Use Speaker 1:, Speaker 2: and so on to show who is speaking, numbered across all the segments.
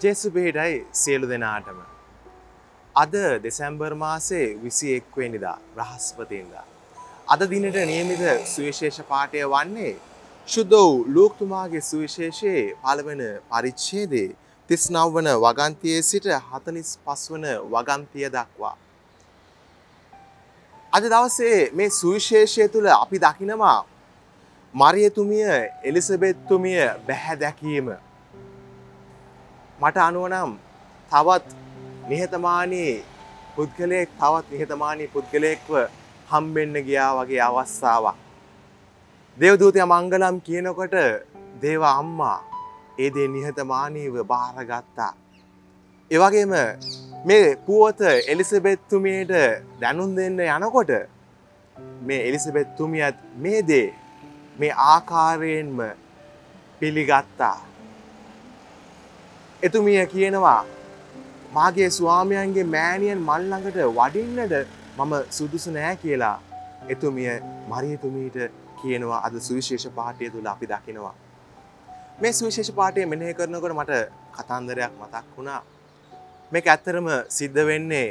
Speaker 1: ජෙසු පිහිටයි සියලු දෙනාටම. අද දෙසැම්බර් මාසේ විසි එක්වෙනිදා රහස්පතින්දා. අද දිනට නියමිත සුවිශේෂ පාටය වන්නේ ශුද්ධව් ලෝක්තුමාගේ සුවිශේෂයේ පළවෙන පරිච්ඡේදේ තිස් නව්වන වගන්තියේ සිට හතලිස් පස්වන වගන්තිය දක්වා. අද දවසේ මේ සුවිශේෂය තුළ අපි දකිනවා මරියතුමිය එලිසබෙත්තුමිය බැහැ දැකීම මට අනුවනම් තවත් නිහතමානී පුද්ගලයෙක් තවත් නිහතමානී පුද්ගලයෙක්ව හම්බෙන්න ගියා වගේ අවස්ථාවක්. දෙවදූතය මංගලම් කියනකොට දේව අම්මා ඒදේ නිහතමානීව භාරගත්තා. එවගේම මේ පුවත එලිසබෙත්තුමියට දැනුන් දෙන්න යනකොට මේ එලිසබෙත්තුමියත් මේ දේ මේ ආකාරයෙන්ම පිළිගත්තා. එතුමිය කියනවා මාගේ ස්වාමියන්ගේ මෑණියන් මල්ලඟට වඩින්නට මම සුදුසු නෑ කියලා එතුමිය මරියතුමීට කියනවා අද සුවිශේෂ පාටය තුළ අපි දකිනවා. මේ සුවිශේෂ පාටය මෙනය කරනකොට මට කතන්දරයක් මතක් වුණා මේක ඇත්තරම සිද්ධ වෙන්නේ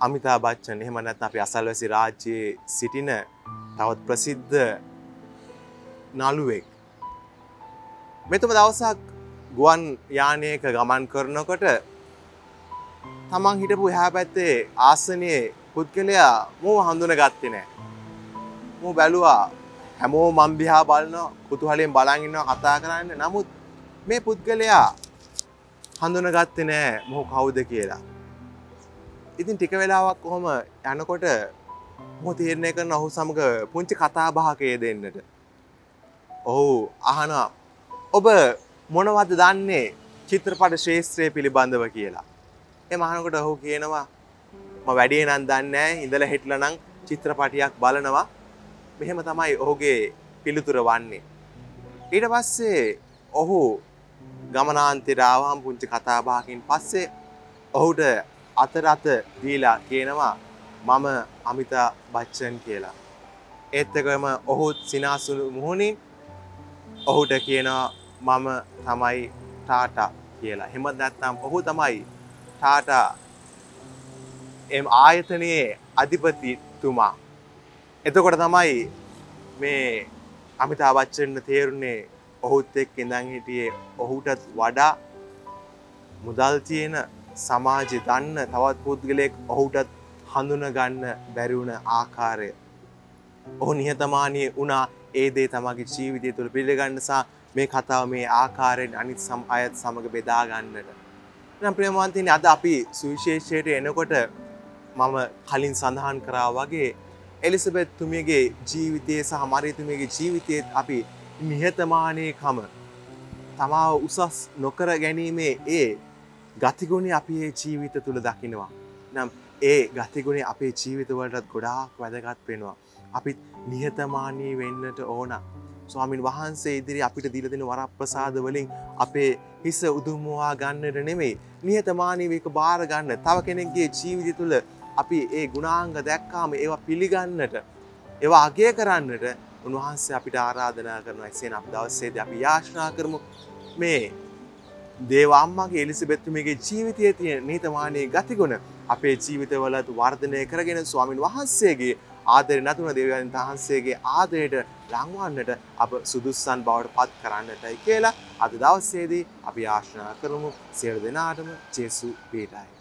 Speaker 1: අමිතා බච්චන් එහෙම නැත්නම් අපි අසල්වැසි රාජ්‍යයේ සිටින තවත් ප්‍රසිද්ධ නළුවෙක්. මෙතුම දවසක් ගුවන් යානයක ගමන් කරනකොට තමන් හිටපු හැ පැත්තේ ආසනයේ පුද්ගලයා මූ හඳුන ගත්තේ නෑ. මූ බැලුවා හැමෝ මන්දිහා බලන කුතුහලෙන් බලංඉන්න කතා කරන්න නමුත් මේ පුද්ගලයා හඳුන ගත්තේ නෑ මොහු කවුද කියලා. ඉතින් ටික වෙලාවක් කොහොම යනකොට මො තීරණය කරන ඔහු සමඟ පුංචි කතා බහකය දෙන්නට. ඔහු අහනා ඔබ මොනවද දන්නේ චිත්‍රපට ශේත්‍රය පිළිබඳව කියලා. එ මහනකොට ඔහු කියනවා ම වැඩේ නන් දන්නෑ ඉඳල හිටල නං චිත්‍රපටියක් බලනවා මෙහෙම තමයි ඔහුගේ පිළිතුර වන්නේ. ඊට පස්සේ ඔහු ගමනාන්තිරාවම් පුංචි කතාබාකින් පස්සේ ඔහුට අතර අත දීලා කියනවා මම අමිතා බච්චන් කියලා. ඒත්තකම ඔහුත් සිනාසුළු මුහුණින් ඔහුට කියනවා මම තමයි ටාටා කියලා. හෙමත් නැත්නම් ඔහු තමයි ටාටා එම් ආයතනයේ අධිපතිතුමා. එතකොට තමයි මේ අමිතාවච්චන්න තේරුණේ ඔහුත් එක් ඉඳං හිටියේ ඔහුටත් වඩා මුදල් තියෙන සමාජය දන්න තවත් පුද්ගලයෙක් ඔහුටත් හඳුන ගන්න බැරිවුණ ආකාරය. ඔහු නිහතමානය වනා ඒදේ තමගේ ජීවිතය තුළ පිළිගන්නසා මේ කතාව මේ ආකාරයෙන් අනිත් සම් අයත් සමඟ බෙදාගන්නට. නම් ප්‍රේමවන්තයන අද අපි සුවිශේෂයට එනකොට මම කලින් සඳහන් කරා වගේ එලිසබෙත් තුමියගේ ජීවිතය සහ මරිතුමියගේ ජීවිතයත් අපි නිහතමානයකම තමාව උසස් නොකර ගැනීමේ ඒ ගතිගුණේ අපි ඒ ජීවිත තුළ දකිනවා. නම් ඒ ගතිගුණේ අපේ ජීවිතවලටත් ගොඩාක් වැදගත් වෙනවා. අපිත් නිහතමානී වෙන්නට ඕන. ස්වාමින් වහන්සේ ඉදිරි අපිට දිලදෙන වරප්‍රසාද වලින් අපේ හිස උදුම්මවා ගන්නට නෙමෙයි. නිහතමානීවක බාර ගන්න. තව කෙනෙක්ගේ ජීවිත තුළ අපි ඒ ගුණාංග දැක්කාම ඒවා පිළිගන්නට ඒවා අගය කරන්නට උන්වහන්සේ අපිට ආරාධනා කරන එසේන අප දවස්සේද අපි යාශනා කරමු. මේ දේවාම්මගේ එලිසිබෙත්තුමගේ ජීවිතය තියෙන නීතමානයේ ගතිගුණ අපේ ජීවිතවලත් වර්ධනය කරගෙන ස්වාමින් වහන්සේගේ ආදරය නැතුන දෙවියන් වහන්සේගේ ආදරයට ලංවන්නට අප සුදුස්සන් බවට පත් කරන්නටයි කියලා අද දවස්සේදී අපි ආශ්නා කරමු සියලු දෙනාටම ජේසු පීටයි.